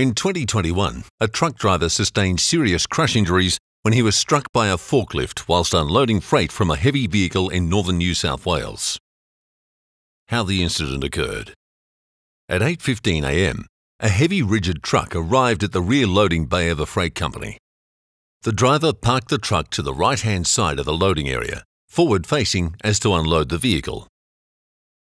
In 2021, a truck driver sustained serious crush injuries when he was struck by a forklift whilst unloading freight from a heavy vehicle in northern New South Wales. How the incident occurred. At 8:15 a.m., a heavy rigid truck arrived at the rear loading bay of a freight company. The driver parked the truck to the right-hand side of the loading area, forward facing as to unload the vehicle.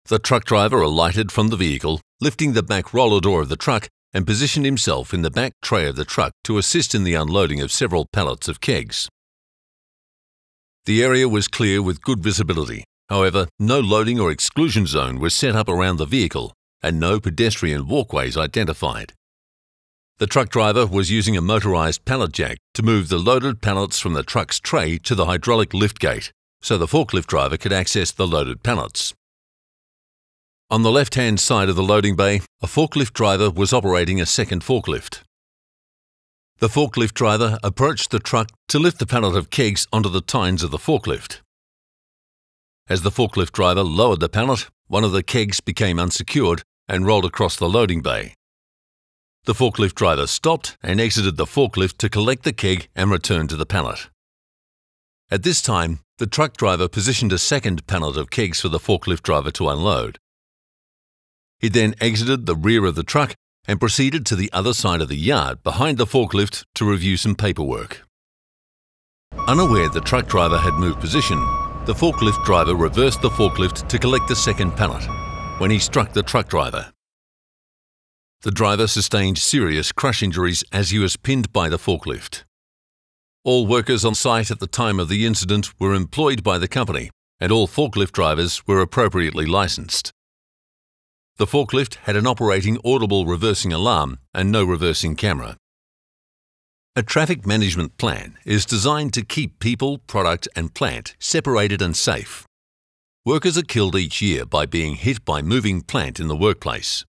The truck driver alighted from the vehicle, lifting the back roller door of the truck and positioned himself in the back tray of the truck to assist in the unloading of several pallets of kegs. The area was clear with good visibility. However, no loading or exclusion zone was set up around the vehicle and no pedestrian walkways identified. The truck driver was using a motorised pallet jack to move the loaded pallets from the truck's tray to the hydraulic lift gate so the forklift driver could access the loaded pallets. On the left hand side of the loading bay, a forklift driver was operating a second forklift. The forklift driver approached the truck to lift the pallet of kegs onto the tines of the forklift. As the forklift driver lowered the pallet, one of the kegs became unsecured and rolled across the loading bay. The forklift driver stopped and exited the forklift to collect the keg and return to the pallet. At this time, the truck driver positioned a second pallet of kegs for the forklift driver to unload. He then exited the rear of the truck and proceeded to the other side of the yard behind the forklift to review some paperwork. Unaware the truck driver had moved position, the forklift driver reversed the forklift to collect the second pallet when he struck the truck driver. The driver sustained serious crush injuries as he was pinned by the forklift. All workers on site at the time of the incident were employed by the company, and all forklift drivers were appropriately licensed. The forklift had an operating audible reversing alarm and no reversing camera. A traffic management plan is designed to keep people, product and plant separated and safe. Workers are killed each year by being hit by moving plant in the workplace.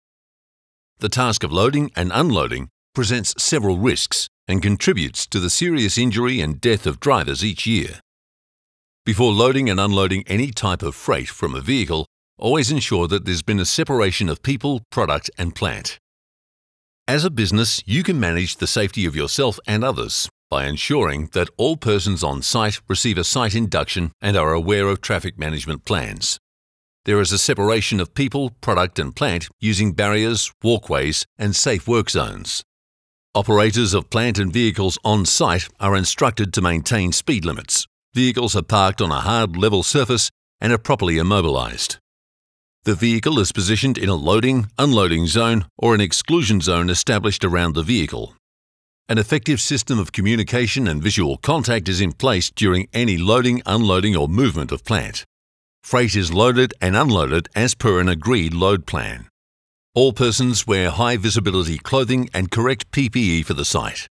The task of loading and unloading presents several risks and contributes to the serious injury and death of drivers each year. Before loading and unloading any type of freight from a vehicle, Always ensure that there's been a separation of people, product, and plant. As a business, you can manage the safety of yourself and others by ensuring that all persons on site receive a site induction and are aware of traffic management plans. There is a separation of people, product, and plant using barriers, walkways, and safe work zones. Operators of plant and vehicles on site are instructed to maintain speed limits. Vehicles are parked on a hard level surface and are properly immobilised. The vehicle is positioned in a loading, unloading zone or an exclusion zone established around the vehicle. An effective system of communication and visual contact is in place during any loading, unloading or movement of plant. Freight is loaded and unloaded as per an agreed load plan. All persons wear high visibility clothing and correct PPE for the site.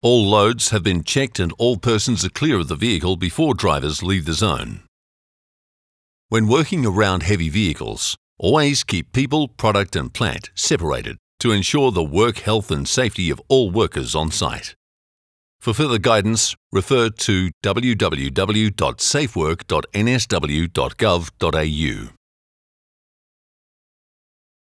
All loads have been checked and all persons are clear of the vehicle before drivers leave the zone. When working around heavy vehicles, always keep people, product and plant separated to ensure the work health and safety of all workers on site. For further guidance, refer to www.safework.nsw.gov.au.